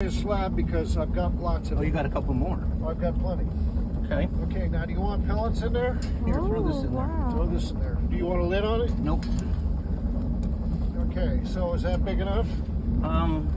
This slab because I've got lots of Oh, you got a couple more. I've got plenty. Okay. Okay, now do you want pellets in there? Here, throw this in there. Throw this in there. Do you want a lid on it? Nope. Okay, so is that big enough? Um,